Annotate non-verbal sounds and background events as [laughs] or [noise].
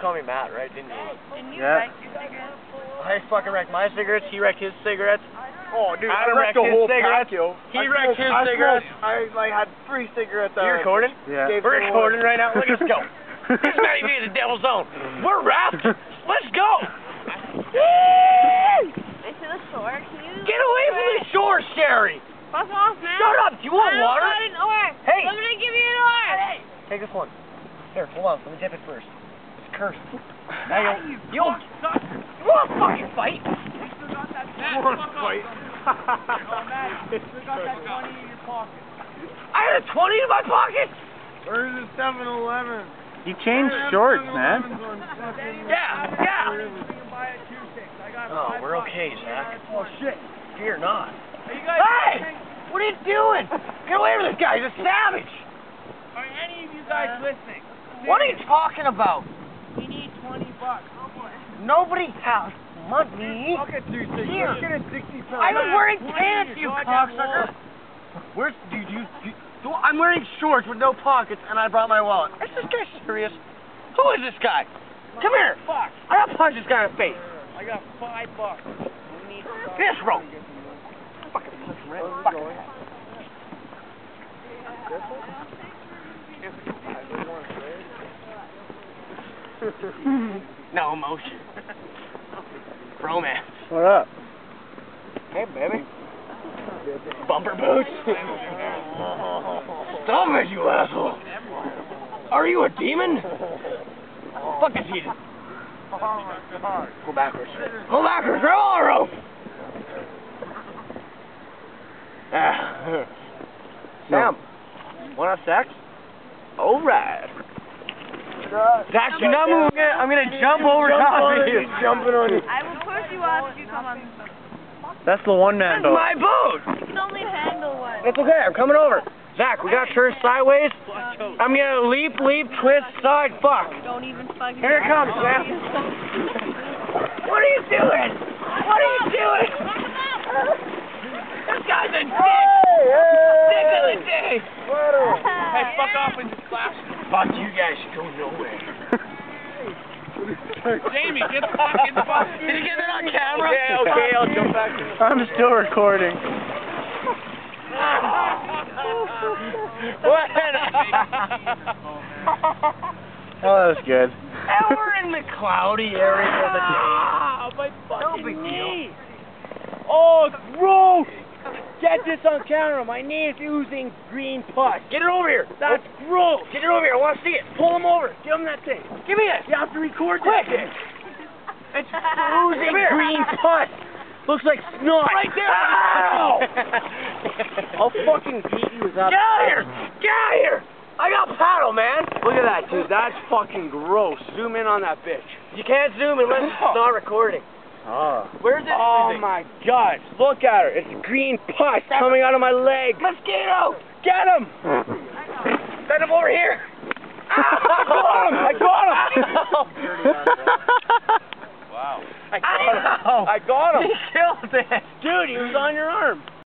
call me Matt, right? Didn't you? Didn't you Yeah. wreck your cigarettes? I fucking wrecked my cigarettes. He wrecked his cigarettes. Oh, dude, Adam I wrecked wrecked the his whole cigarettes. pack. He I wrecked smoked- his I cigarettes. smoked- I like had three cigarettes. You out. recording? Yeah. Gave We're recording right now. Look, Let's go. This might be the devil's zone. We're wrapped. Let's go. They said the shore. Get away from the shore, Sherry. Fuck off, man. Shut up. Do you want I water? got an oar. Hey. I'm gonna give you an oar. Take this one. Here, hold on. Let me dip it first. It's cursed. Now you, you, you want to fucking fight? One fight. [laughs] I had a 20 in my pocket? Where's the 7-Eleven? You changed shorts, man. Yeah, yeah. Oh, we're okay, Zach. Oh shit. Fear not. Hey! What are you doing? Get away from this guy. He's a savage. Are any of you guys listening? What are you talking about? We need 20 bucks. Oh, Nobody has money. I'll get two sixty. Here. Get a sixty pound. I was wearing pants, you cocksucker. Where's, dude, you, you, so I'm wearing shorts with no pockets, and I brought my wallet. Is this guy serious? Who is this guy? Come here. Fuck. I gotta punch this guy in the face. I got five bucks. We need This rope. Fucking punch him right in the fucking head. [laughs] no emotion. [laughs] Romance. What up? Hey, baby. Bumper boots? [laughs] Stop it, you asshole. Are you a demon? Fuck is he? Go backwards. Go backwards, throw all rope. Ah. Sam, wanna have sex? Alright. Zach, do not move. I'm gonna, I'm gonna jump over top of you. Jumping on you. I will push you off if you come on. That's the one man That's my boat. You can only handle one. It's okay, I'm coming over. Zach, we got to turn sideways. I'm gonna leap, leap, twist, side, fuck. Don't even fucking. Here it comes, man. What are you doing? What are you doing? This guy's a dick. Dick of the day. [laughs] Hey, fuck off with your flashes. Fuck you guys, go nowhere. [laughs] Jamie, get the fuck in the box. [laughs] Did you get it on camera? Yeah, okay, I'll jump back. I'm still recording. what? [laughs] Oh, that was good. and we're in the cloudy area of the day. Ah, my fucking No big deal. knee. Oh, gross. Get this on camera. My knee is oozing green pus. Get it over here. That's oh. gross. Get it over here. I want to see it. Pull him over. Give him that thing. Give me this. You have to record Quick. this thing. It's oozing green pus. Looks like snot. Right there. Ow! I'll fucking beat you that. Get out of here. Get out of here. I got paddle, man. Look at that, dude. That's fucking gross. Zoom in on that bitch. You can't zoom unless it's oh. not recording. Ah. Oh. Where's it? Oh my god. Look at her. It's green pus coming out of my leg. Mosquito. Get him. Send him over here. Ah, I got him. I got him. wow. I got him. I got him. He killed it. Dude, he was on your arm.